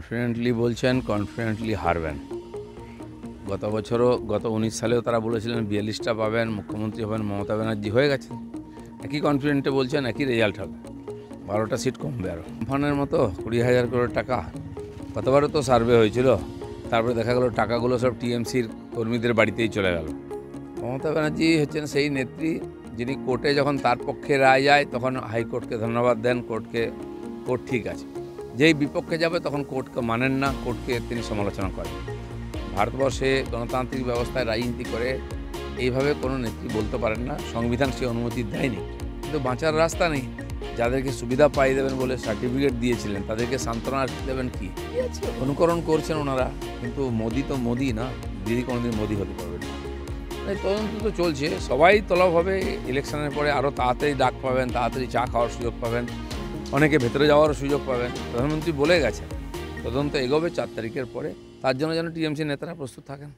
Confidently বলছেন confidently হারবেন। গত বছরও, গত উনিশ সালেও তারা বলেছিলেন, বিয়াল্লিশটা পাবেন, মুখ্যমন্ত্রী হবেন মমতা ব্যানার্জি, হয়ে গেছে। একই কনফিডেন্টে বলছেন, একই রেজাল্ট হবে। বারোটা সিট কমবে আরও ফানের মতো কুড়ি হাজার করোড় টাকা। গতবারও তো সার্ভে হয়েছিল। তারপরে দেখা গেলো, টাকাগুলো সব টিএমসির কর্মীদের বাড়িতেই চলে গেল। মমতা ব্যানার্জি হচ্ছেন সেই নেত্রী, যিনি কোর্টে যখন তার পক্ষে রায় যায়, তখন হাইকোর্টকে ধন্যবাদ দেন, কোর্টকে, কোর্ট ঠিক আছে। যেই বিপক্ষে যাবে তখন কোর্টকে মানেন না, কোর্টকে তিনি সমালোচনা করেন। ভারতবর্ষে গণতান্ত্রিক ব্যবস্থায় রাজনীতি করে এইভাবে কোনো নেত্রী বলতে পারেন না, সংবিধান সে অনুমতি দেয়নি। কিন্তু বাঁচার রাস্তা নেই। যাদেরকে সুবিধা পাই দেবেন বলে সার্টিফিকেট দিয়েছিলেন, তাদেরকে সান্ত্বনা দেবেন কি? অনুকরণ করছেন ওনারা, কিন্তু মোদি তো মোদি না, দিদি কোনোদিন মোদি হতে পারবে না। তদন্ত তো চলছে, সবাই তলব হবে, ইলেকশনের পরে আরও তাড়াতাড়ি ডাক পাবেন, তাড়াতাড়ি চা খাওয়ার সুযোগ পাবেন। অনেকে ভেতরে যাওয়ারও সুযোগ পাবেন। প্রধানমন্ত্রী বলে গেছেন, তদন্ত এগোবে চার তারিখের পরে। তার জন্য যেন টিএমসি নেতারা প্রস্তুত থাকেন।